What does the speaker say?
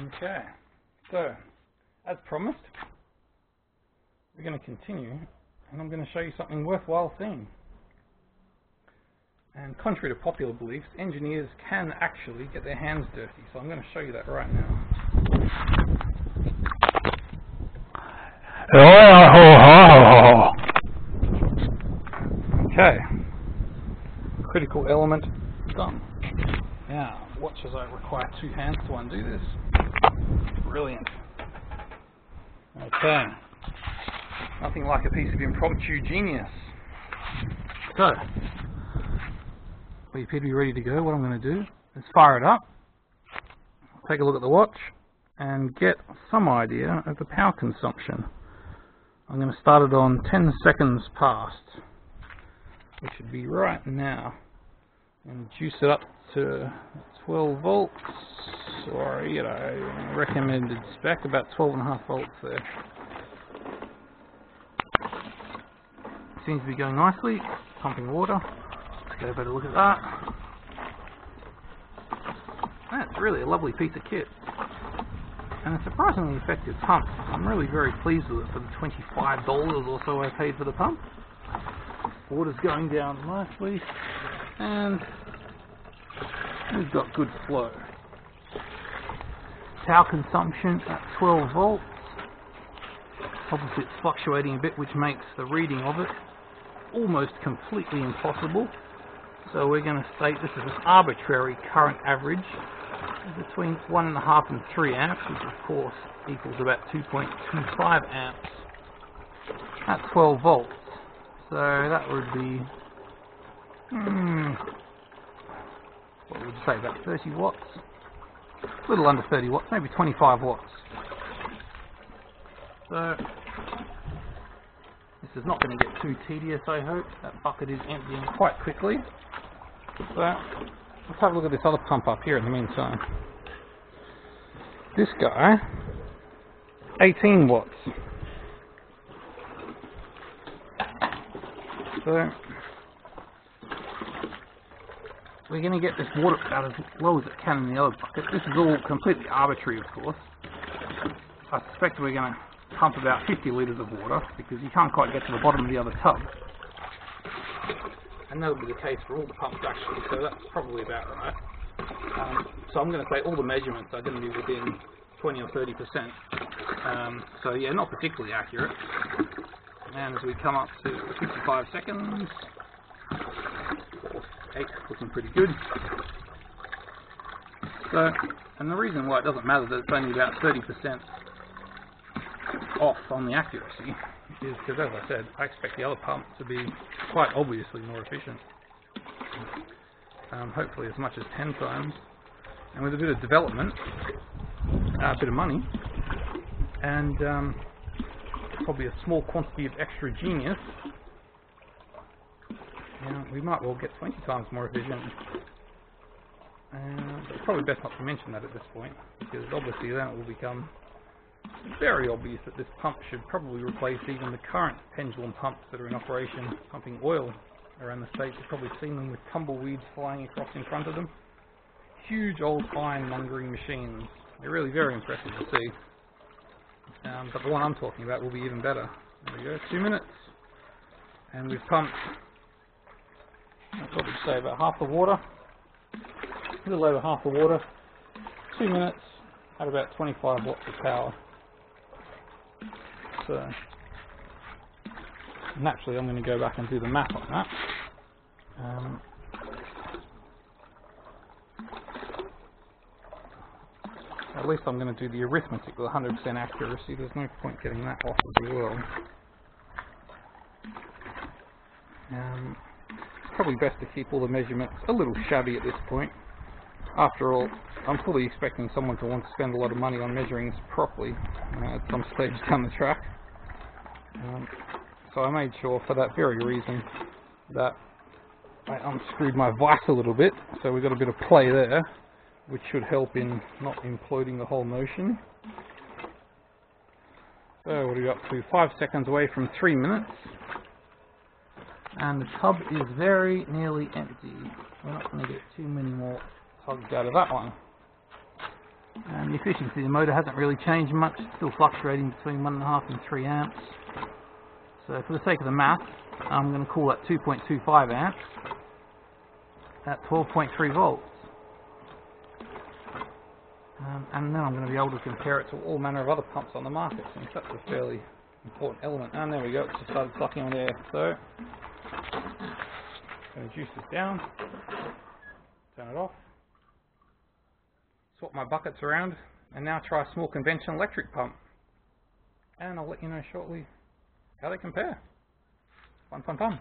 Okay, so as promised, we're going to continue and I'm going to show you something worthwhile seeing. And contrary to popular beliefs, engineers can actually get their hands dirty, so I'm going to show you that right now. Okay, critical element done. Now, watch as I require two hands to undo this. Brilliant. Okay. Nothing like a piece of impromptu genius. So, we appear to be ready to go. What I'm going to do is fire it up, take a look at the watch, and get some idea of the power consumption. I'm going to start it on 10 seconds past, which should be right now, and juice it up to 12 volts, or, you know, recommended spec, about 12.5 volts there. Seems to be going nicely, pumping water. Let's get a better look at that. That's really a lovely piece of kit. And a surprisingly effective pump. I'm really very pleased with it for the $25 or so I paid for the pump. Water's going down nicely, and we've got good flow. Power consumption at 12 volts. Obviously it's fluctuating a bit which makes the reading of it almost completely impossible. So we're going to state this is an arbitrary current average between 1.5 and 3 amps, which of course equals about 2.25 amps at 12 volts. So that would be, hmm, what would you say, about 30 watts? A little under 30 watts, maybe 25 watts. So this is not going to get too tedious, I hope. That bucket is emptying quite quickly. So, let's have a look at this other pump up here in the meantime. This guy, 18 watts. So, we're going to get this water out as low as it can in the other bucket. This is all completely arbitrary, of course. I suspect we're going to pump about 50 litres of water because you can't quite get to the bottom of the other tub. And that'll be the case for all the pumps actually, so that's probably about right. Um, so I'm going to say all the measurements are going to be within 20 or 30%. Um, so yeah, not particularly accurate. And as we come up to 55 seconds, 8, looking pretty good. So, and the reason why it doesn't matter that it's only about 30% off on the accuracy is because, as I said, I expect the other pump to be quite obviously more efficient. Um, hopefully as much as 10 times. And with a bit of development, uh, a bit of money, and um, probably a small quantity of extra genius, we might well get 20 times more efficient. Uh, it's probably best not to mention that at this point, because obviously then it will become very obvious that this pump should probably replace even the current pendulum pumps that are in operation pumping oil around the state. You've probably seen them with tumbleweeds flying across in front of them. Huge old ironmongering machines. They're really very impressive to see. Um, but the one I'm talking about will be even better. There we go, two minutes. And we've pumped, I'll probably say about half the water. A little over half the water. Two minutes at about 25 watts of power. So naturally I'm going to go back and do the math on that. Um, at least I'm going to do the arithmetic with 100% accuracy. There's no point getting that off as well. Um, probably best to keep all the measurements a little shabby at this point. After all, I'm fully expecting someone to want to spend a lot of money on measuring this properly uh, at some stage down the track. Um, so I made sure for that very reason that I unscrewed my vise a little bit, so we've got a bit of play there, which should help in not imploding the whole motion. So what are we up to? Five seconds away from three minutes. And the tub is very nearly empty. We're not going to get too many more tugs out of that one. And the efficiency of the motor hasn't really changed much, it's still fluctuating between 1.5 and 3 amps. So for the sake of the math, I'm going to call that 2.25 amps at 12.3 volts. Um, and then I'm going to be able to compare it to all manner of other pumps on the market, since that's a fairly important element. And there we go, it's just started sucking on air. So, going to juice this down, turn it off, swap my buckets around, and now try a small conventional electric pump. And I'll let you know shortly how they compare. Fun, fun, fun.